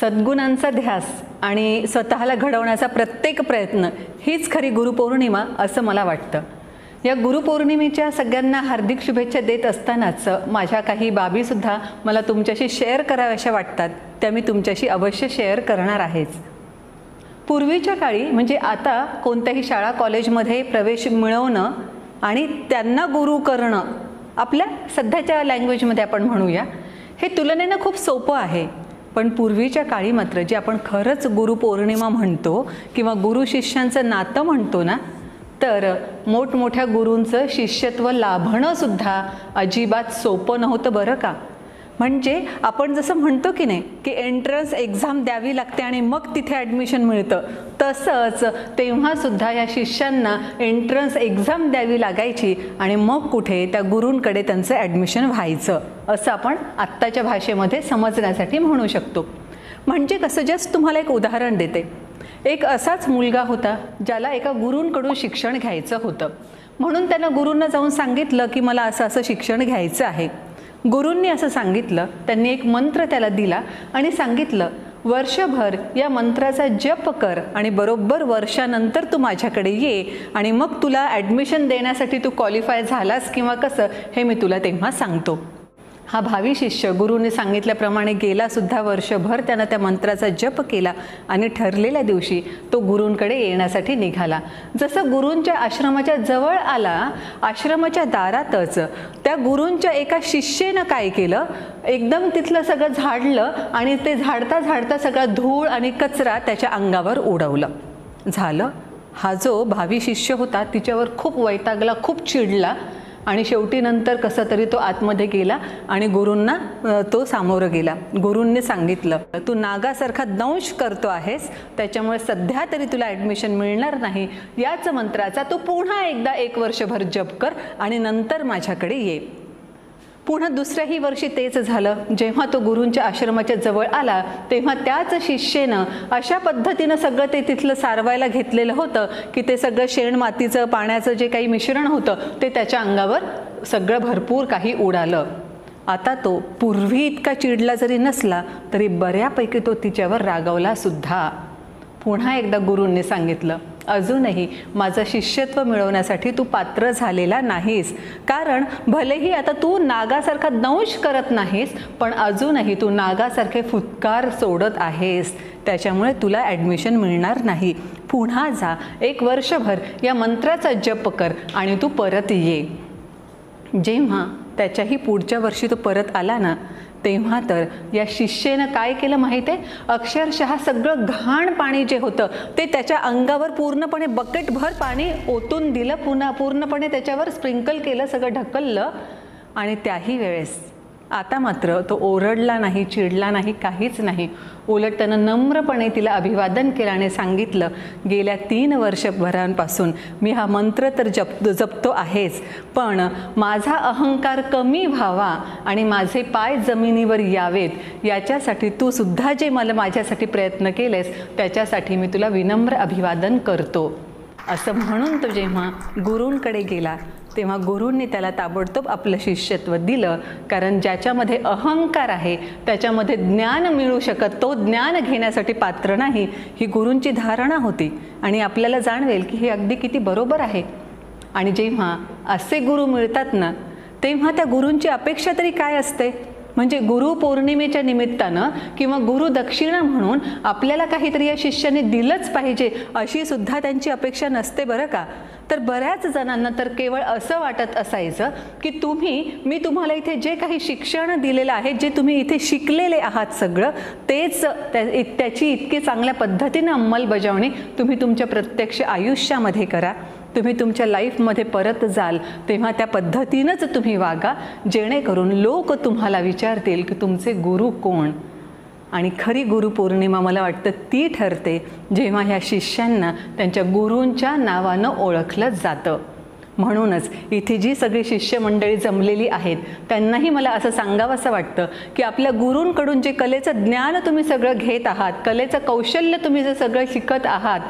सद्गुणांचा ध्यास आणि स्वतःला घडवण्याचा प्रत्येक प्रयत्न हीच खरी गुरुपौर्णिमा असं मला वाटतं. या गुरुपौर्णिमेच्या सगळ्यांना हार्दिक शुभेच्छा देत असतानाच माझ्या काही बाबीसुद्धा मला तुमच्याशी शेअर कराव्याशा वाटतात त्या मी तुमच्याशी अवश्य शेअर करणार आहेच. पूर्वीच्या काळी म्हणजे आता कोणत्याही शाळा कॉलेजमध्ये प्रवेश मिळवणं आणि त्यांना गुरु करणं आपल्या सध्याच्या लँग्वेजमध्ये आपण म्हणूया हे तुलनेनं खूप सोपं आहे. पण पूर्वीच्या काळी मात्र जे आपण खरंच गुरुपौर्णिमा म्हणतो किंवा गुरु शिष्यांचं नातं म्हणतो ना तर मोठमोठ्या गुरूंचं शिष्यत्व लाभणंसुद्धा अजिबात सोपं नव्हतं बरं का? म्हणजे आपण जसं म्हणतो की नाही की एंट्रन्स एक्झाम द्यावी लागते आणि मग तिथे ॲडमिशन मिळतं. तसंच तेव्हासुद्धा या शिष्यांना एंट्रन्स एक्झाम द्यावी लागायची आणि मग कुठे त्या गुरूंकडे त्यांचं ॲडमिशन व्हायचं असं आपण आत्ताच्या भाषेमध्ये समजण्यासाठी म्हणू शकतो. म्हणजे कसं जस्ट तुम्हाला एक उदाहरण देते. एक असाच मुलगा होता ज्याला एका गुरूंकडून शिक्षण घ्यायचं होतं. म्हणून त्यांना गुरूंना जाऊन सांगितलं की मला असं असं शिक्षण घ्यायचं आहे. गुरूंनी असं सांगितलं त्यांनी एक मंत्र त्याला दिला आणि सांगितलं वर्षभर या मंत्राचा जप कर आणि बरोबर वर्षानंतर तू माझ्याकडे ये आणि मग तुला ॲडमिशन देण्यासाठी तू क्वालिफाय झालास किंवा कसं हे मी तुला तेव्हा सांगतो. हा भावी शिष्य गुरुने सांगितल्याप्रमाणे गेला सुद्धा वर्षभर त्यानं त्या मंत्राचा जप केला आणि ठरलेल्या दिवशी तो गुरूंकडे येण्यासाठी निघाला. जसं गुरूंच्या आश्रमाच्या जवळ आला आश्रमाच्या दारातच त्या गुरूंच्या एका शिष्येनं काय केलं? एकदम तिथलं सगळं झाडलं आणि ते झाडता झाडता सगळा धूळ आणि कचरा त्याच्या अंगावर उडवलं. झालं. हा जो भावी शिष्य होता तिच्यावर खूप वैतागला खूप चिडला. आणि शेवटी नंतर कसा तरी तो आतमध्ये गेला आणि गुरूंना तो सामोरं गेला. गुरूंनी सांगितलं तू नागासारखा दंश करतो आहेस त्याच्यामुळे सध्या तरी तुला ॲडमिशन मिळणार नाही. याच मंत्राचा तू पुन्हा एकदा एक वर्षभर जप कर आणि नंतर माझ्याकडे ये. पुन्हा दुसऱ्याही वर्षी तेच झालं. जेव्हा तो गुरूंच्या आश्रमाच्या जवळ आला तेव्हा त्याच शिष्येनं अशा पद्धतीनं सगळं ते तिथलं सारवायला घेतलेलं होतं की ते सगळं शेण मातीचं पाण्याचं जे काही मिश्रण होतं ते त्याच्या अंगावर सगळं भरपूर काही उडालं. आता तो पूर्वी इतका चिडला जरी नसला तरी बऱ्यापैकी तो तिच्यावर रागवला सुद्धा. पुन्हा एकदा गुरूंनी सांगितलं अजूनही माझं शिष्यत्व मिळवण्यासाठी तू पात्र झालेला नाहीस. कारण भलेही आता तू नागासारखा दंश करत नाहीस पण अजूनही तू नागासारखे फुत्कार सोडत आहेस. त्याच्यामुळे तुला ॲडमिशन मिळणार नाही. पुन्हा जा. एक वर्षभर या मंत्राचा जप कर आणि तू परत ये. जेव्हा त्याच्याही पुढच्या वर्षी तो परत आला ना तेव्हा तर या शिष्येनं काय केलं माहिती आहे अक्षरशः सगळं घाण पाणी जे होतं ते त्याच्या अंगावर पूर्णपणे बकेटभर पाणी ओतून दिलं पुन्हा पूर्णपणे त्याच्यावर स्प्रिंकल केलं सगळं ढकललं आणि त्याही वेळेस आता मात्र तो ओरडला नाही चिडला नाही काहीच नाही. उलट त्यानं नम्रपणे तिला अभिवादन केलं आणि सांगितलं गेल्या तीन वर्षभरांपासून मी हा मंत्र तर जप जपतो आहेच पण माझा अहंकार कमी व्हावा आणि माझे पाय जमिनीवर यावेत याच्यासाठी तू सुद्धा जे मला माझ्यासाठी प्रयत्न केलेस त्याच्यासाठी मी तुला विनम्र अभिवादन करतो. असं म्हणून तो जेव्हा गुरूंकडे गेला तेव्हा गुरूंनी त्याला ताबडतोब आपलं शिष्यत्व दिलं कारण ज्याच्यामध्ये अहंकार आहे त्याच्यामध्ये ज्ञान मिळू शकत तो ज्ञान घेण्यासाठी पात्र नाही ही गुरूंची धारणा होती. आणि आपल्याला जाणवेल की हे अगदी किती बरोबर आहे. आणि जेव्हा असे गुरु मिळतात ना तेव्हा त्या गुरूंची अपेक्षा तरी काय असते? म्हणजे गुरु पौर्णिमेच्या निमित्तानं किंवा गुरु दक्षिणा म्हणून आपल्याला काहीतरी या शिष्याने दिलंच पाहिजे अशी सुद्धा त्यांची अपेक्षा नसते बरं का? तर बऱ्याच जणांना तर केवळ असं वाटत असायचं की तुम्ही मी तुम्हाला इथे जे काही शिक्षण दिलेलं आहे जे तुम्ही इथे शिकलेले आहात सगळं तेच त्या त्याची इतकी चांगल्या पद्धतीनं अंमलबजावणी तुम्ही तुमच्या प्रत्यक्ष आयुष्यामध्ये करा. तुम्ही तुमच्या लाईफमध्ये परत जाल तेव्हा त्या पद्धतीनंच तुम्ही वागा. जेणेकरून लोक तुम्हाला विचारतील की तुमचे गुरु कोण? आणि खरी गुरुपौर्णिमा मला वाटतं ती ठरते जेव्हा ह्या शिष्यांना त्यांच्या गुरूंच्या नावानं ओळखलं जातं. म्हणूनच इथे जी सगळी शिष्यमंडळी जमलेली आहेत त्यांनाही मला असं सांगावं असं वाटतं की आपल्या गुरूंकडून जे कलेचं ज्ञान तुम्ही सगळं घेत आहात कलेचं कौशल्य तुम्ही जे सगळं शिकत आहात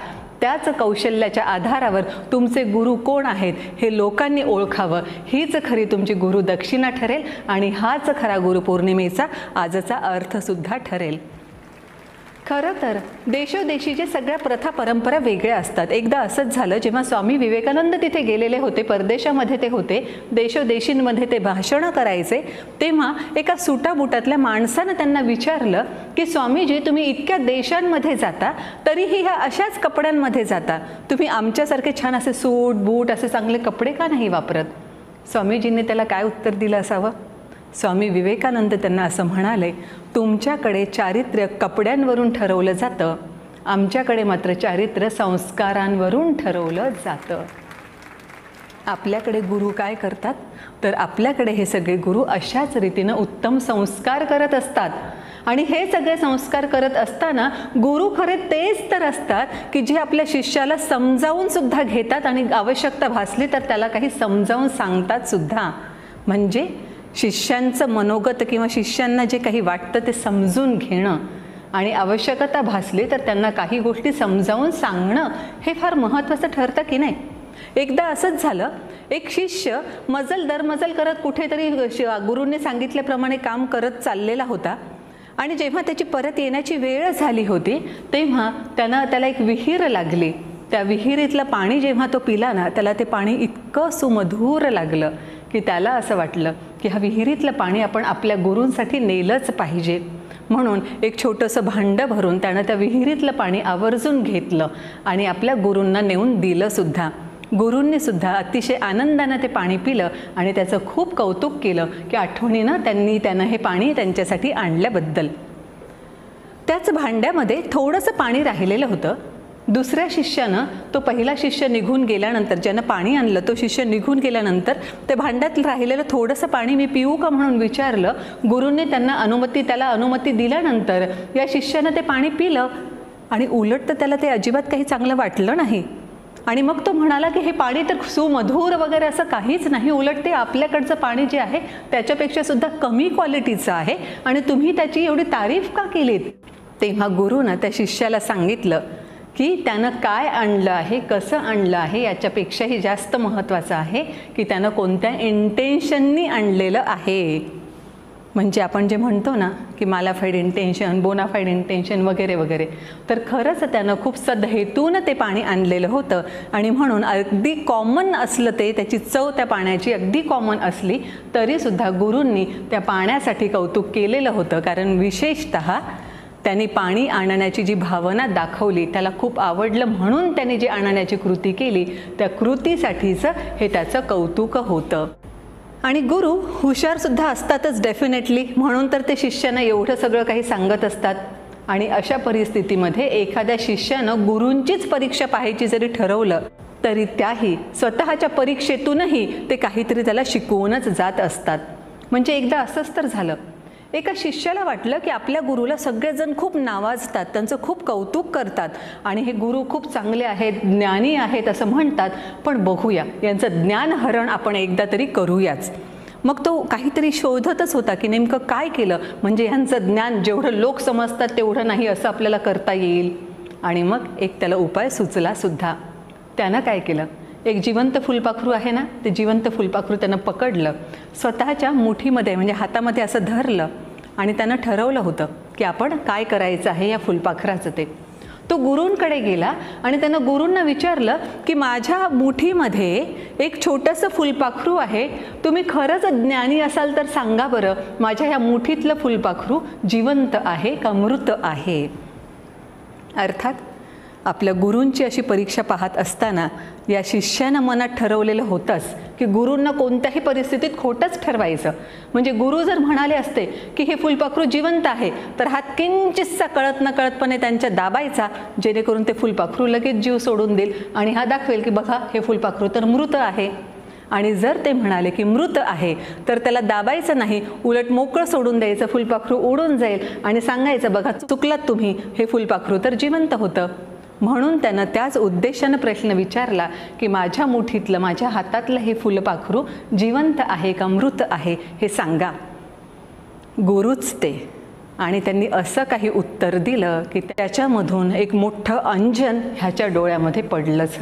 त्याच कौशल्याच्या आधारावर तुमचे गुरु कोण आहेत हे लोकांनी ओळखावं. हीच खरी तुमची गुरु दक्षिणा ठरेल आणि हाच खरा गुरुपौर्णिमेचा आजचा अर्थसुद्धा ठरेल. खरं तर देशोदेशीचे सगळ्या प्रथा परंपरा वेगळ्या असतात. एकदा असंच झालं जेव्हा स्वामी विवेकानंद तिथे गेलेले होते परदेशामध्ये ते होते देशोदेशींमध्ये ते भाषणं करायचे तेव्हा एका सुटाबुटातल्या माणसानं त्यांना विचारलं की स्वामीजी तुम्ही इतक्या देशांमध्ये जाता तरीही ह्या अशाच कपड्यांमध्ये जाता. तुम्ही आमच्यासारखे छान असे सूट बूट असे चांगले कपडे का नाही वापरत? स्वामीजींनी त्याला काय उत्तर दिलं असावं? स्वामी विवेकानंद त्यांना असं म्हणाले तुमच्याकडे चारित्र्य कपड्यांवरून ठरवलं जातं. आमच्याकडे मात्र चारित्र्य संस्कारांवरून ठरवलं जातं. आपल्याकडे गुरु काय करतात? तर आपल्याकडे हे सगळे गुरु अशाच रीतीनं उत्तम संस्कार करत असतात. आणि हे सगळे संस्कार करत असताना गुरु खरे तेच तर असतात की जे आपल्या शिष्याला समजावून सुद्धा घेतात आणि आवश्यकता भासली तर त्याला काही समजावून सांगतात सुद्धा. म्हणजे शिष्यांचं मनोगत किंवा शिष्यांना जे काही वाटतं ते समजून घेणं आणि आवश्यकता भासली तर त्यांना काही गोष्टी समजावून सांगणं हे फार महत्त्वाचं ठरतं की नाही? एकदा असंच झालं. एक शिष्य मजल दरमजल करत कुठेतरी शि- गुरूंनी सांगितल्याप्रमाणे काम करत चाललेला होता. आणि जेव्हा त्याची परत येण्याची वेळ झाली होती तेव्हा त्यानं त्याला एक विहीर लागली. त्या विहिरीतलं पाणी जेव्हा तो पिला ना त्याला ते पाणी इतकं सुमधूर लागलं. की त्याला असं वाटलं की हा विहिरीतलं पाणी आपण आपल्या गुरूंसाठी नेलंच पाहिजे. म्हणून एक छोटंसं भांडं भरून त्यानं त्या विहिरीतलं पाणी आवर्जून घेतलं आणि आपल्या गुरूंना नेऊन दिलंसुद्धा गुरूंनी सुद्धा अतिशय आनंदानं ते पाणी पिलं आणि त्याचं खूप कौतुक केलं की आठवणीनं त्यांनी त्यानं हे पाणी त्यांच्यासाठी आणल्याबद्दल. त्याच भांड्यामध्ये थोडंसं पाणी राहिलेलं होतं. दुसऱ्या शिष्यानं तो पहिला शिष्य निघून गेल्यानंतर ज्यानं पाणी आणलं तो शिष्य निघून गेल्यानंतर ते भांड्यात राहिलेलं थोडंसं पाणी मी पिऊ का म्हणून विचारलं गुरूंनी त्यांना अनुमती त्याला अनुमती दिल्यानंतर या शिष्यानं ते पाणी पिलं आणि उलट तर त्याला ते अजिबात काही चांगलं वाटलं नाही. आणि मग तो म्हणाला की हे पाणी तर सुमधूर वगैरे असं काहीच नाही उलट ते आपल्याकडचं पाणी जे आहे त्याच्यापेक्षा सुद्धा कमी क्वालिटीचं आहे आणि तुम्ही त्याची एवढी तारीफ का केलीत? तेव्हा गुरुनं त्या शिष्याला सांगितलं की त्यानं काय आणलं आहे कसं आणलं आहे याच्यापेक्षाही जास्त महत्त्वाचं आहे की त्यानं कोणत्या इंटेन्शननी आणलेलं आहे. म्हणजे आपण जे म्हणतो ना की मालाफाईड इंटेन्शन बोनाफाईड इंटेन्शन वगैरे वगैरे. तर खरंच त्यानं खूप सदहेतून ते पाणी आणलेलं होतं. आणि म्हणून अगदी कॉमन असलं ते त्याची चव त्या पाण्याची अगदी कॉमन असली तरीसुद्धा गुरूंनी त्या पाण्यासाठी कौतुक केलेलं होतं. कारण विशेषतः त्यांनी पाणी आणण्याची जी भावना दाखवली त्याला खूप आवडलं. म्हणून त्याने जी आणण्याची कृती केली त्या कृतीसाठीचं हे त्याचं कौतुक होतं. आणि गुरु हुशारसुद्धा असतातच डेफिनेटली म्हणून तर ते शिष्यांना एवढं सगळं काही सांगत असतात. आणि अशा परिस्थितीमध्ये एखाद्या शिष्यानं गुरूंचीच परीक्षा पाहायची जरी ठरवलं तरी त्याही स्वतःच्या परीक्षेतूनही ते काहीतरी त्याला शिकवूनच जात असतात. म्हणजे एकदा असंच तर झालं. एका शिष्याला वाटलं की आपल्या गुरुला सगळेजण खूप नावाजतात त्यांचं खूप कौतुक करतात आणि हे गुरु खूप चांगले आहेत ज्ञानी आहेत असं म्हणतात पण बघूया यांचं ज्ञानहरण आपण एकदा तरी करूयाच. मग तो काहीतरी शोधतच होता की नेमकं काय केलं म्हणजे ह्यांचं ज्ञान जेवढं लोक समजतात तेवढं नाही असं आपल्याला करता येईल. आणि मग एक त्याला उपाय सुचला सुद्धा. त्यानं काय केलं? एक जिवंत फुलपाखरू आहे ना ते जिवंत फुलपाखरू त्यानं पकडलं स्वतःच्या मुठीमध्ये म्हणजे हातामध्ये असं धरलं आणि त्यानं ठरवलं होतं की आपण काय करायचं आहे या फुलपाखराचं ते. तो गुरूंकडे गेला आणि त्यानं गुरूंना विचारलं की माझ्या मुठीमध्ये एक छोटंसं फुलपाखरू आहे तुम्ही खरंच ज्ञानी असाल तर सांगा बरं माझ्या ह्या मुठीतलं फुलपाखरू जिवंत आहे का मृत आहे? अर्थात आपल्या गुरूंची अशी परीक्षा पाहत असताना या शिष्यानं मनात ठरवलेलं होतंच की गुरूंना कोणत्याही परिस्थितीत खोटंच ठरवायचं. म्हणजे गुरु जर म्हणाले असते की हे फुलपाखरू जिवंत आहे तर हात किंचितसा कळत न कळतपणे त्यांच्या दाबायचा जेणेकरून ते फुलपाखरू लगेच जीव सोडून देईल आणि हा दाखवेल की बघा हे फुलपाखरू तर मृत आहे. आणि जर ते म्हणाले की मृत आहे तर त्याला दाबायचं नाही उलट मोकळं सोडून द्यायचं फुलपाखरू उडून जाईल आणि सांगायचं बघा चुकलात तुम्ही हे फुलपाखरू तर जिवंत होतं. म्हणून त्यानं त्याच उद्देशानं प्रश्न विचारला की माझ्या मुठीतलं माझ्या हातातलं हे फुलपाखरू जिवंत आहे का मृत आहे हे सांगा. गुरुच ते. आणि त्यांनी असं काही उत्तर दिलं की त्याच्यामधून एक मोठं अंजन ह्याच्या डोळ्यामध्ये पडलंच.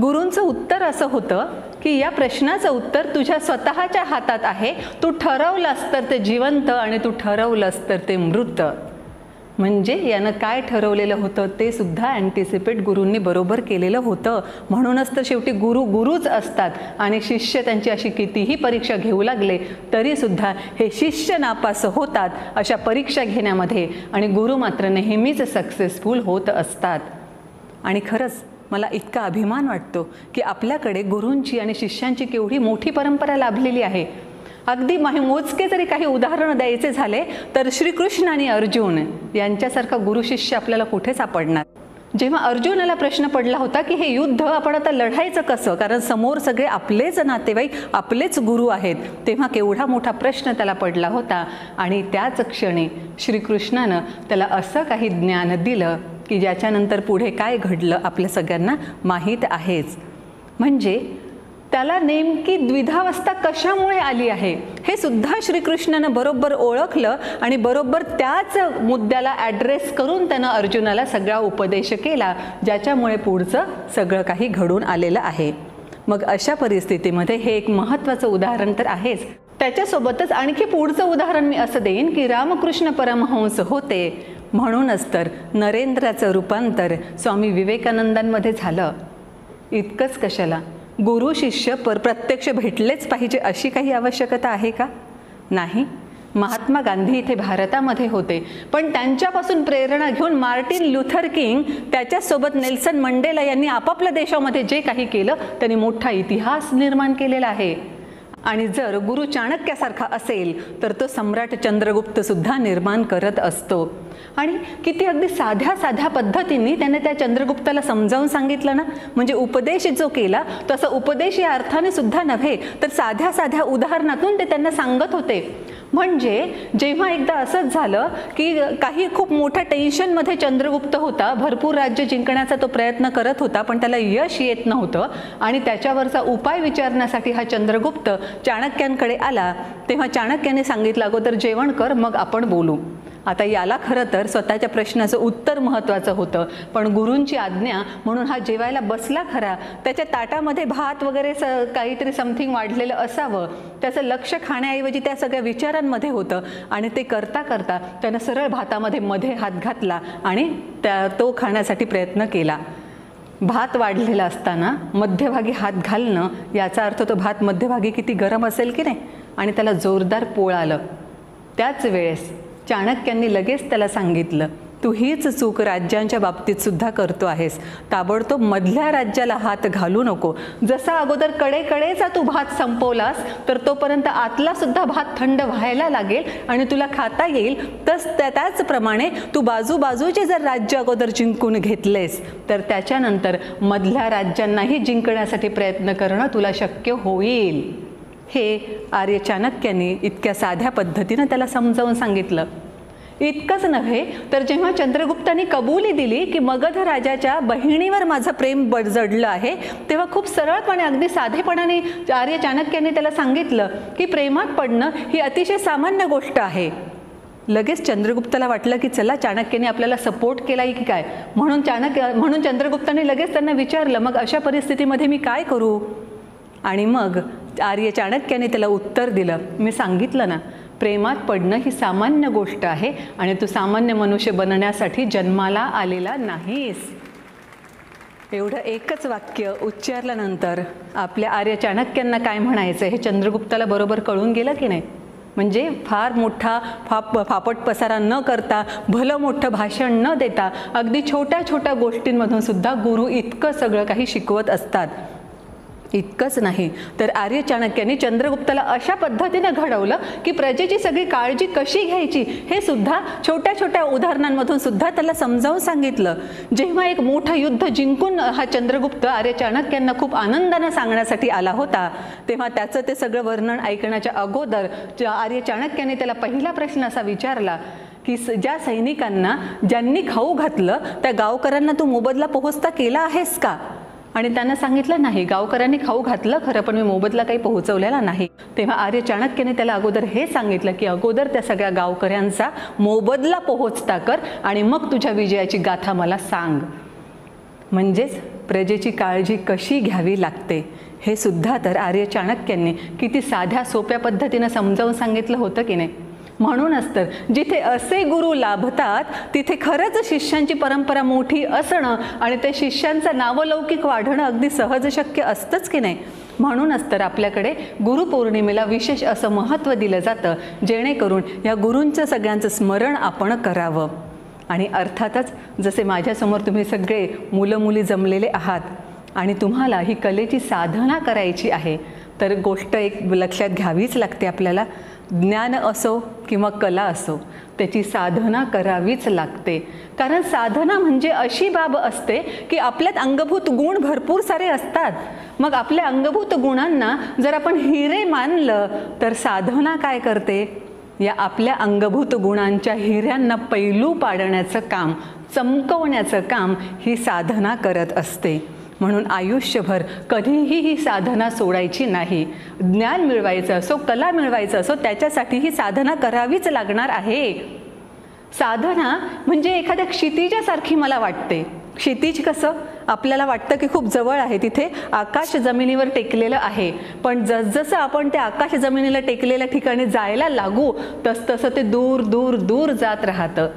गुरूंचं उत्तर असं होतं की या प्रश्नाचं उत्तर तुझ्या स्वतःच्या हातात आहे तू ठरवलंस तर ते जिवंत आणि तू ठरवलंस तर ते मृत. म्हणजे यानं काय ठरवलेलं होतं ते सुद्धा अँटिसिपेट गुरूंनी बरोबर केलेलं होतं. म्हणूनच तर शेवटी गुरु गुरुच असतात आणि शिष्य त्यांची अशी कितीही परीक्षा घेऊ लागले तरीसुद्धा हे शिष्य नापास होतात अशा परीक्षा घेण्यामध्ये. आणि गुरु मात्र नेहमीच सक्सेसफुल होत असतात. आणि खरंच मला इतका अभिमान वाटतो की आपल्याकडे गुरूंची आणि शिष्यांची केवढी मोठी परंपरा लाभलेली आहे. अगदी माही मोजके जरी काही उदाहरणं द्यायचे झाले तर श्रीकृष्ण आणि अर्जुन यांच्यासारखा गुरुशिष्य आपल्याला कुठे सापडणार? जेव्हा अर्जुनाला प्रश्न पडला होता की हे युद्ध आपण आता लढायचं कसं? कारण समोर सगळे आपलेच नातेवाईक आपलेच गुरु आहेत तेव्हा केवढा मोठा प्रश्न त्याला पडला होता. आणि त्याच क्षणी श्रीकृष्णानं त्याला असं काही ज्ञान दिलं की ज्याच्यानंतर पुढे काय घडलं आपल्या सगळ्यांना माहीत आहेच. म्हणजे त्याला नेमकी द्विधावस्था कशामुळे आली आहे? हे सुद्धा श्रीकृष्णानं बरोबर ओळखलं आणि बरोबर त्याच मुद्द्याला ॲड्रेस करून त्यानं अर्जुनाला सगळा उपदेश केला ज्याच्यामुळे पुढचं सगळं काही घडून आलेलं आहे. मग अशा परिस्थितीमध्ये हे एक महत्त्वाचं उदाहरण तर आहेच. त्याच्यासोबतच आणखी पुढचं उदाहरण मी असं देईन की रामकृष्ण परमहंस होते. म्हणूनच तर नरेंद्राचं रूपांतर स्वामी विवेकानंदांमध्ये झालं. इतकंच कशाला? गुरु शिष्य पर प्रत्यक्ष भेटलेच पाहिजे अशी काही आवश्यकता आहे का? नाही. महात्मा गांधी इथे भारतामध्ये होते. पण त्यांच्यापासून प्रेरणा घेऊन मार्टिन लुथर किंग त्याच्यासोबत नेल्सन मंडेला यांनी आपापल्या देशामध्ये जे काही केलं त्यांनी मोठा इतिहास निर्माण केलेला आहे. आणि जर गुरु चाणक्यासारखा असेल तर तो सम्राट चंद्रगुप्त सुद्धा निर्माण करत असतो. आणि किती अगदी साध्या साध्या पद्धतींनी त्याने त्या चंद्रगुप्ताला समजावून सांगितलं ना? म्हणजे उपदेश जो केला तसा उपदेश या अर्थाने सुद्धा नव्हे तर साध्या साध्या उदाहरणातून ते त्यांना सांगत होते. म्हणजे जेव्हा एकदा असंच झालं की काही खूप मोठ्या टेन्शनमध्ये चंद्रगुप्त होता भरपूर राज्य जिंकण्याचा तो प्रयत्न करत होता पण त्याला यश येत नव्हतं आणि त्याच्यावरचा उपाय विचारण्यासाठी हा चंद्रगुप्त चाणक्यांकडे आला. तेव्हा चाणक्याने सांगितलं अगोदर जेवण कर मग आपण बोलू. आता याला खरं तर स्वतःच्या प्रश्नाचं उत्तर महत्त्वाचं होतं. पण गुरूंची आज्ञा म्हणून हा जेवायला बसला खरा. त्याच्या ताटामध्ये भात वगैरे स काहीतरी समथिंग वाढलेलं असावं. त्याचं लक्ष खाण्याऐवजी त्या सगळ्या विचारांमध्ये होतं. आणि ते करता करता त्यानं सरळ भातामध्ये मध्ये हात घातला आणि त्या तो खाण्यासाठी प्रयत्न केला. भात वाढलेला असताना मध्यभागी हात घालणं याचा अर्थ तो भात मध्यभागी किती गरम असेल की नाही? आणि त्याला जोरदार पोळ आलं त्याच वेळेस चाणक्यांनी लगेच त्याला सांगितलं तू हीच चूक राज्यांच्या बाबतीत सुद्धा करतो आहेस. ताबडतोब मधल्या राज्याला हात घालू नको. जसा अगोदर कडेकडेचा तू भात संपवलास तर तोपर्यंत आतला सुद्धा भात थंड व्हायला लागेल आणि तुला खाता येईल. तस त्या त्याचप्रमाणे तू बाजूबाजूचे जर राज्य अगोदर जिंकून घेतलेस तर त्याच्यानंतर मधल्या राज्यांनाही जिंकण्यासाठी प्रयत्न करणं तुला शक्य होईल. हे आर्य चाणक्यांनी इतक्या साध्या पद्धतीनं त्याला समजावून सांगितलं. इतकंच नव्हे तर जेव्हा चंद्रगुप्ताने कबुली दिली की मगध राजाच्या बहिणीवर माझं प्रेम बडजडलं आहे तेव्हा खूप सरळपणे अगदी साधेपणाने आर्य चाणक्याने त्याला सांगितलं की प्रेमात पडणं ही अतिशय सामान्य गोष्ट आहे. लगेच चंद्रगुप्ताला वाटलं की चला चाणक्याने आपल्याला सपोर्ट केला की काय? म्हणून चाणक्य म्हणून चंद्रगुप्ताने लगेच त्यांना विचारलं मग अशा परिस्थितीमध्ये मी काय करू? आणि मग आर्य चाणक्याने त्याला उत्तर दिलं. मी सांगितलं ना प्रेमात पडणं ही सामान्य गोष्ट आहे आणि तू सामान्य मनुष्य बनण्यासाठी जन्माला आलेला नाहीस. एवढं एकच वाक्य उच्चारल्यानंतर आपल्या आर्य चाणक्यांना काय म्हणायचं हे चंद्रगुप्ताला बरोबर कळून गेलं की नाही? म्हणजे फार मोठा फाप फापट पसारा न करता भलं मोठं भाषण न देता अगदी छोट्या छोट्या गोष्टींमधून सुद्धा गुरु इतकं सगळं काही शिकवत असतात. इतकंच नाही. तर आर्य चाणक्याने चंद्रगुप्ताला अशा पद्धतीनं घडवलं की प्रजेची सगळी काळजी कशी घ्यायची हे सुद्धा छोट्या छोट्या उदाहरणांमधून सुद्धा त्याला समजावून सांगितलं. जेव्हा एक मोठं युद्ध जिंकून हा चंद्रगुप्त आर्य चाणक्यांना खूप आनंदानं सांगण्यासाठी आला होता तेव्हा त्याचं ते सगळं वर्णन ऐकण्याच्या अगोदर आर्य चाणक्याने त्याला पहिला प्रश्न असा विचारला की ज्या सैनिकांना ज्यांनी खाऊ घातलं त्या गावकऱ्यांना तू मोबदला पोहोचता केला आहेस का? आणि त्यांना सांगितलं नाही गावकऱ्यांनी खाऊ घातलं खरं पण मी मोबदला काही पोहोचवलेला नाही. तेव्हा आर्य चाणक्याने त्याला अगोदर हे सांगितलं की अगोदर त्या सगळ्या गावकऱ्यांचा मोबदला पोहोचता कर आणि मग तुझ्या विजयाची गाथा मला सांग. म्हणजेच प्रजेची काळजी कशी घ्यावी लागते हे सुद्धा तर आर्य चाणक्यांनी किती साध्या सोप्या पद्धतीनं समजावून सांगितलं होतं की नाही. म्हणूनच तर जिथे असे गुरु लाभतात तिथे खरंच शिष्यांची परंपरा मोठी असणं आणि ते शिष्यांचं नावलौकिक वाढणं अगदी सहज शक्य असतंच की नाही? म्हणूनच तर आपल्याकडे गुरुपौर्णिमेला विशेष असं महत्त्व दिलं जातं जेणेकरून या गुरूंचं सगळ्यांचं स्मरण आपण करावं. आणि अर्थातच जसे माझ्यासमोर तुम्ही सगळे मुलं मुली जमलेले आहात आणि तुम्हाला ही कलेची साधना करायची आहे तर गोष्ट एक लक्षात घ्यावीच लागते आपल्याला. ज्ञान असो किंवा कला असो त्याची साधना करावीच लागते. कारण साधना म्हणजे अशी बाब असते की आपल्यात अंगभूत गुण भरपूर सारे असतात. मग आपल्या अंगभूत गुणांना जर आपण हिरे मानलं तर साधना काय करते? या आपल्या अंगभूत गुणांच्या हिऱ्यांना पैलू पाडण्याचं काम चमकवण्याचं काम ही साधना करत असते. म्हणून आयुष्यभर कधीही ही साधना सोडायची नाही. ज्ञान मिळवायचं असो कला मिळवायचं असो त्याच्यासाठी ही साधना करावीच लागणार आहे. साधना म्हणजे एखाद्या क्षितिजासारखी मला वाटते. क्षितिज कसं? आपल्याला वाटतं की खूप जवळ आहे तिथे आकाश जमिनीवर टेकलेलं आहे. पण जसजसं आपण त्या आकाश जमिनीला टेकलेल्या ठिकाणी जायला लागू तसतसं ते दूर दूर दूर जात राहतं.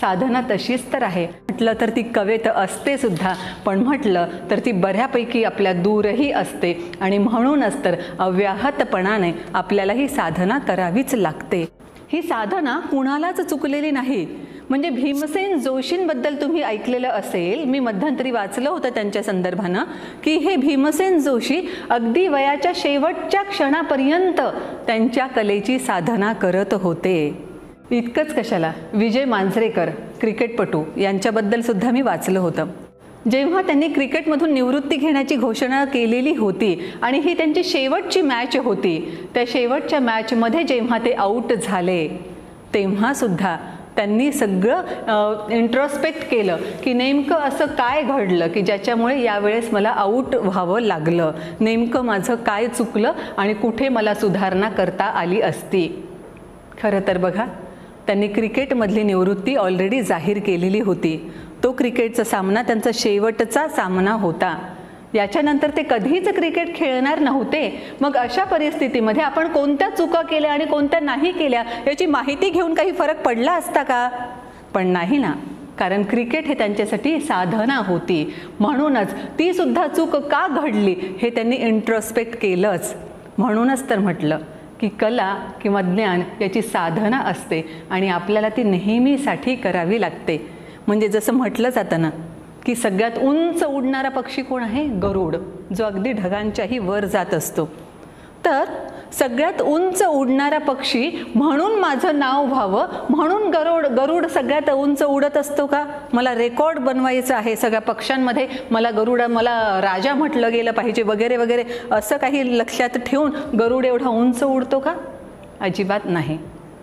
साधना तशीच तर आहे. म्हटलं तर ती कवेत असते सुद्धा. पण म्हटलं तर ती बऱ्यापैकी आपल्या दूरही असते. आणि म्हणूनच तर अव्याहतपणाने आपल्याला ही साधना करावीच लागते. ही साधना कुणालाच चुकलेली नाही. म्हणजे भीमसेन जोशींबद्दल तुम्ही ऐकलेलं असेल मी मध्यंतरी वाचलं होतं त्यांच्या संदर्भानं की हे भीमसेन जोशी अगदी वयाच्या शेवटच्या क्षणापर्यंत त्यांच्या कलेची साधना करत होते. इतकंच कशाला? विजय मांजरेकर क्रिकेटपटू यांच्याबद्दल सुद्धा मी वाचलं होतं. जेव्हा त्यांनी क्रिकेटमधून निवृत्ती घेण्याची घोषणा केलेली होती आणि ही त्यांची शेवटची मॅच होती त्या शेवटच्या मॅचमध्ये जेव्हा ते आऊट झाले तेव्हासुद्धा त्यांनी सगळं इंट्रोस्पेक्ट केलं की नेमकं असं काय घडलं की ज्याच्यामुळे यावेळेस मला आऊट व्हावं लागलं? नेमकं माझं काय चुकलं आणि कुठे मला सुधारणा करता आली असती? खरं तर बघा त्यांनी क्रिकेटमधली निवृत्ती ऑलरेडी जाहीर केलेली होती. तो क्रिकेटचा सामना त्यांचा शेवटचा सामना होता. याच्यानंतर ते कधीच क्रिकेट खेळणार नव्हते. मग अशा परिस्थितीमध्ये आपण कोणत्या चुका केल्या आणि कोणत्या नाही केल्या याची माहिती घेऊन काही फरक पडला असता का? पण नाही ना. कारण क्रिकेट हे त्यांच्यासाठी साधना होती. म्हणूनच ती सुद्धा चूक का घडली हे त्यांनी इंट्रोस्पेक्ट केलंच. म्हणूनच तर म्हटलं की कला किंवा ज्ञान याची साधना असते आणि आपल्याला ती नेहमीसाठी करावी लागते. म्हणजे जसं म्हटलं जातं ना की सगळ्यात उंच उडणारा पक्षी कोण आहे? गरुड. जो अगदी ढगांच्याही वर जात असतो. तर सगळ्यात उंच उडणारा पक्षी म्हणून माझं नाव व्हावं म्हणून गरुड गरुड सगळ्यात उंच उडत असतो का? मला रेकॉर्ड बनवायचं आहे सगळ्या पक्ष्यांमध्ये. मला गरुड मला राजा म्हटलं गेलं पाहिजे वगैरे वगैरे. असं काही लक्षात ठेवून गरुड एवढा उंच उडतो का? अजिबात नाही.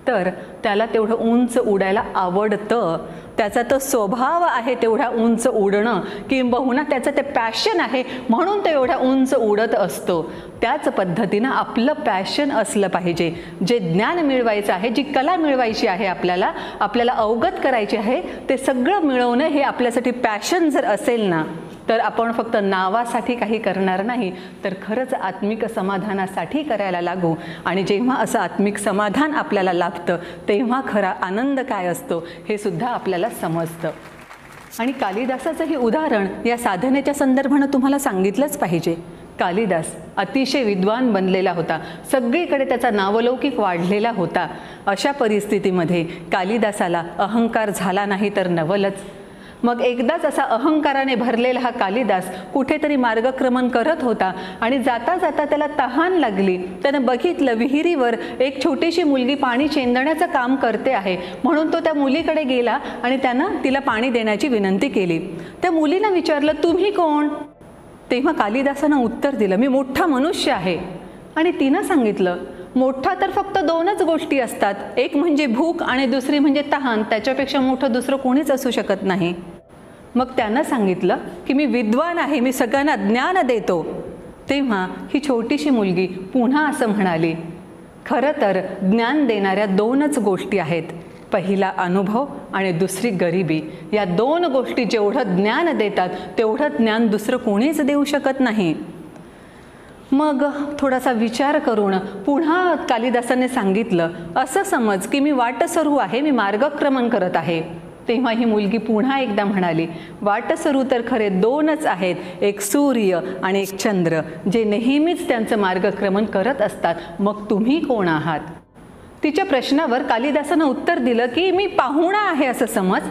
तर त्याला तेवढं उंच उडायला आवडतं. त्याचा तो स्वभाव आहे तेवढा उंच उडणं. किंबहुना त्याचं ते पॅशन आहे म्हणून तो एवढा उंच उडत असतो. त्याच पद्धतीनं आपलं पॅशन असलं पाहिजे. जे ज्ञान मिळवायचं आहे जी कला मिळवायची आहे आपल्याला आपल्याला अवगत करायची आहे ते सगळं मिळवणं हे आपल्यासाठी पॅशन जर असेल ना तर आपण फक्त नावासाठी काही करणार नाही तर खरंच आत्मिक समाधानासाठी करायला लागू. आणि जेव्हा असं आत्मिक समाधान आपल्याला लाभतं तेव्हा खरा आनंद काय असतो हे सुद्धा आपल्याला समजतं. आणि कालिदासाचं हे उदाहरण या साधनेच्या संदर्भानं तुम्हाला सांगितलंच पाहिजे. कालिदास अतिशय विद्वान बनलेला होता. सगळीकडे त्याचा नावलौकिक वाढलेला होता. अशा परिस्थितीमध्ये कालिदासाला अहंकार झाला नाही तर नवलच. मग एकदाच असा अहंकाराने भरलेला हा कालिदास कुठेतरी मार्गक्रमण करत होता आणि जाता जाता त्याला तहान लागली. त्यानं बघितलं विहिरीवर एक छोटीशी मुलगी पाणी चेंदण्याचं काम करते आहे. म्हणून तो त्या मुलीकडे गेला आणि त्यानं तिला पाणी देण्याची विनंती केली. त्या मुलीनं विचारलं तुम्ही कोण? तेव्हा कालिदासानं उत्तर दिलं मी मोठा मनुष्य आहे. आणि तिनं सांगितलं मोठा तर फक्त दोनच गोष्टी असतात. एक म्हणजे भूक आणि दुसरी म्हणजे तहान. त्याच्यापेक्षा मोठं दुसरं कोणीच असू शकत नाही. मग त्यानं सांगितलं की मी विद्वान आहे मी सगळ्यांना ज्ञान देतो. तेव्हा ही छोटीशी मुलगी पुन्हा असं म्हणाली खरं तर ज्ञान देणाऱ्या दोनच गोष्टी आहेत. पहिला अनुभव आणि दुसरी गरिबी. या दोन गोष्टी जेवढं ज्ञान देतात तेवढं ज्ञान दुसरं कोणीच देऊ शकत नाही. मग थोडासा विचार करून पुन्हा कालिदासाने सांगितलं असं समज की मी वाटसरू आहे मी मार्गक्रमण करत आहे. तेव्हा ही मुलगी पुन्हा एकदा म्हणाली वाटसरू तर खरे दोनच आहेत एक सूर्य आणि एक चंद्र जे नेहमीच त्यांचं मार्गक्रमण करत असतात. मग तुम्ही कोण आहात? तिच्या प्रश्नावर कालिदासानं उत्तर दिलं की मी पाहुणा आहे असं समज.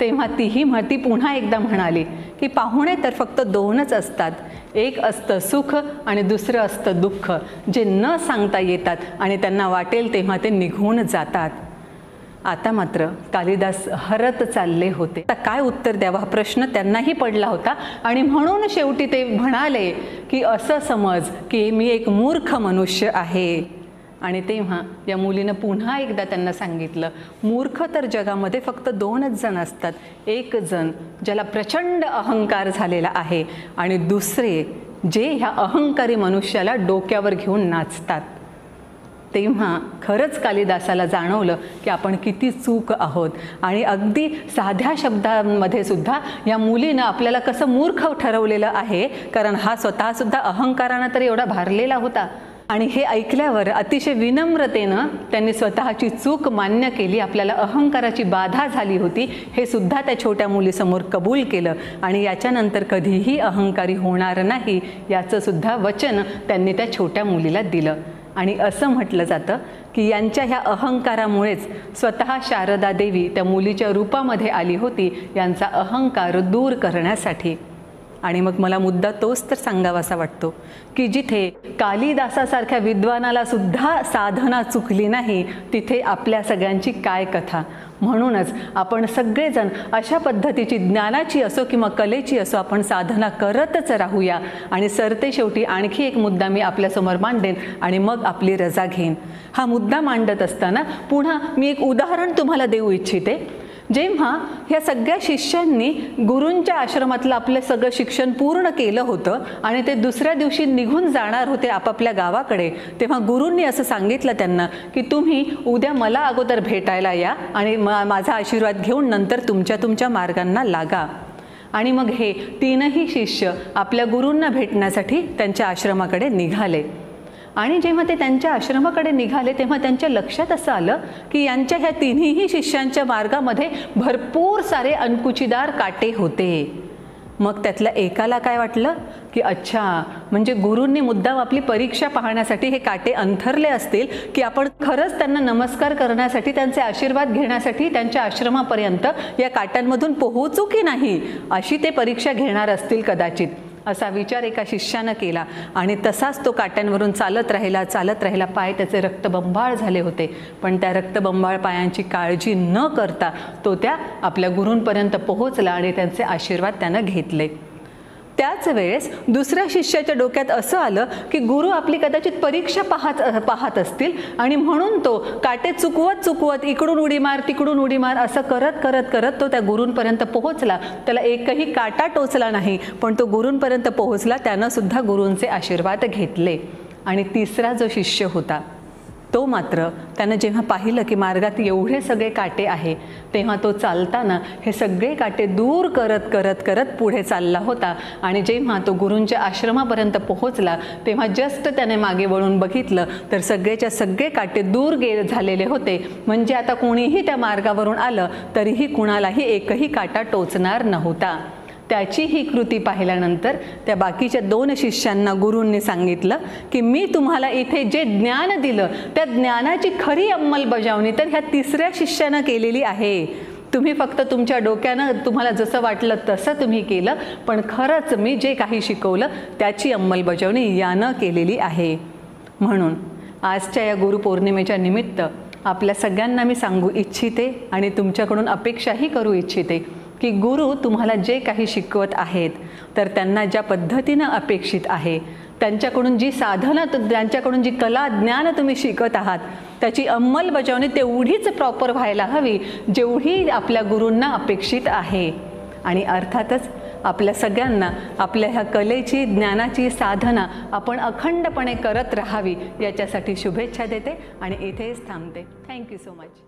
तेव्हा तीही म्हती पुन्हा एकदा म्हणाली की पाहुणे तर फक्त दोनच असतात. एक असतं सुख आणि दुसरं असतं दुःख. जे न सांगता येतात आणि त्यांना वाटेल तेव्हा ते निघून जातात. आता मात्र कालिदास हरत चालले होते. आता काय उत्तर द्यावा? हा प्रश्न त्यांनाही पडला होता. आणि म्हणून शेवटी ते म्हणाले की असं समज की मी एक मूर्ख मनुष्य आहे. आणि तेव्हा या मुलीनं पुन्हा एकदा त्यांना सांगितलं मूर्ख तर जगामध्ये फक्त दोनच जण असतात. एक जण ज्याला प्रचंड अहंकार झालेला आहे आणि दुसरे जे ह्या अहंकारी मनुष्याला डोक्यावर घेऊन नाचतात. तेव्हा खरंच कालिदासाला जाणवलं की आपण किती चूक आहोत. आणि अगदी साध्या शब्दांमध्ये सुद्धा या मुलीनं आपल्याला कसं मूर्ख ठरवलेलं आहे कारण हा स्वतःसुद्धा अहंकारानं तर एवढा भारलेला होता. आणि हे ऐकल्यावर अतिशय विनम्रतेनं त्यांनी स्वतःची चूक मान्य केली आपल्याला अहंकाराची बाधा झाली होती हे सुद्धा त्या छोट्या मुलीसमोर कबूल केलं आणि याच्यानंतर कधीही अहंकारी होणार नाही याचं सुद्धा वचन त्यांनी त्या छोट्या मुलीला दिलं. आणि असं म्हटलं जातं की यांच्या ह्या अहंकारामुळेच स्वतः शारदा देवी त्या मुलीच्या रूपामध्ये आली होती यांचा अहंकार दूर करण्यासाठी. आणि मग मला मुद्दा तोच तर सांगावासा वाटतो की जिथे कालिदासासारख्या विद्वानाला सुद्धा साधना चुकली नाही तिथे आपल्या सगळ्यांची काय कथा? म्हणूनच आपण सगळेजण अशा पद्धतीची ज्ञानाची असो किंवा कलेची असो आपण साधना करतच राहूया. आणि सरते शेवटी आणखी एक मुद्दा मी आपल्यासमोर मांडेन आणि मग आपली रजा घेईन. हा मुद्दा मांडत असताना पुन्हा मी एक उदाहरण तुम्हाला देऊ इच्छिते. जेव्हा ह्या सगळ्या शिष्यांनी गुरूंच्या आश्रमातलं आपलं सगळं शिक्षण पूर्ण केलं होतं आणि ते दुसऱ्या दिवशी निघून जाणार होते आपापल्या गावाकडे तेव्हा गुरूंनी असं सांगितलं त्यांना की तुम्ही उद्या मला अगोदर भेटायला या आणि मा माझा आशीर्वाद घेऊन नंतर तुमच्या तुमच्या मार्गांना लागा. आणि मग हे तीनही शिष्य आपल्या गुरूंना भेटण्यासाठी त्यांच्या आश्रमाकडे निघाले. आणि जेव्हा ते त्यांच्या आश्रमाकडे निघाले तेव्हा त्यांच्या लक्षात असं आलं की यांच्या ह्या तिन्हीही शिष्यांच्या मार्गामध्ये भरपूर सारे अनकुचीदार काटे होते. मग त्यातल्या एकाला काय वाटलं? की अच्छा म्हणजे गुरूंनी मुद्दाम आपली परीक्षा पाहण्यासाठी हे काटे अंथरले असतील की आपण खरंच त्यांना नमस्कार करण्यासाठी त्यांचे आशीर्वाद घेण्यासाठी त्यांच्या आश्रमापर्यंत या काट्यांमधून पोहोचू की नाही अशी ते परीक्षा घेणार असतील कदाचित. असा विचार एका शिष्यानं केला. आणि तसाच तो काट्यांवरून चालत राहिला चालत राहिला. पाय त्याचे रक्तबंबाळ झाले होते. पण त्या रक्तबंबाळ पायांची काळजी न करता तो त्या आपल्या गुरूंपर्यंत पोहोचला आणि त्यांचे आशीर्वाद त्यानं घेतले. त्याच वेळेस दुसऱ्या शिष्याच्या डोक्यात असं आलं की गुरु आपली कदाचित परीक्षा पाहत पाहत असतील आणि म्हणून तो काटे चुकवत चुकवत इकडून उडी मार तिकडून उडी मार असं करत करत करत तो त्या गुरूंपर्यंत पोहोचला. त्याला एकही काटा टोचला नाही पण तो गुरूंपर्यंत पोहोचला. त्यानं सुद्धा गुरूंचे आशीर्वाद घेतले. आणि तिसरा जो शिष्य होता तो मात्र त्यानं जेव्हा पाहिलं की मार्गात एवढे सगळे काटे आहे तेव्हा तो चालताना हे सगळे काटे दूर करत करत करत पुढे चालला होता. आणि जेव्हा तो गुरूंच्या आश्रमापर्यंत पोहोचला तेव्हा जस्ट त्याने मागे वळून बघितलं तर सगळेच्या सगळे काटे दूर गे झालेले होते. म्हणजे आता कोणीही त्या मार्गावरून आलं तरीही कुणालाही एकही काटा टोचणार नव्हता. त्याची ही कृती पाहिल्यानंतर त्या बाकीच्या दोन शिष्यांना गुरूंनी सांगितलं की मी तुम्हाला इथे जे ज्ञान दिलं त्या ज्ञानाची खरी अंमलबजावणी तर ह्या तिसऱ्या शिष्यानं केलेली आहे. तुम्ही फक्त तुमच्या डोक्यानं तुम्हाला जसं वाटलं तसं तुम्ही केलं पण खरंच मी जे काही शिकवलं त्याची अंमलबजावणी यानं केलेली आहे. म्हणून आजच्या या गुरुपौर्णिमेच्या निमित्त आपल्या सगळ्यांना मी सांगू इच्छिते आणि तुमच्याकडून अपेक्षाही करू इच्छिते. की गुरु तुम्हाला जे काही शिकवत आहेत तर त्यांना ज्या पद्धतीनं अपेक्षित आहे त्यांच्याकडून जी साधनं त्यांच्याकडून जी कला ज्ञान तुम्ही शिकत आहात त्याची अंमलबजावणी तेवढीच प्रॉपर व्हायला हवी जेवढी आपल्या गुरूंना अपेक्षित आहे. आणि अर्थातच आपल्या सगळ्यांना आपल्या ह्या कलेची ज्ञानाची साधना आपण अखंडपणे करत राहावी याच्यासाठी शुभेच्छा देते आणि इथेच थांबते. Thank you so much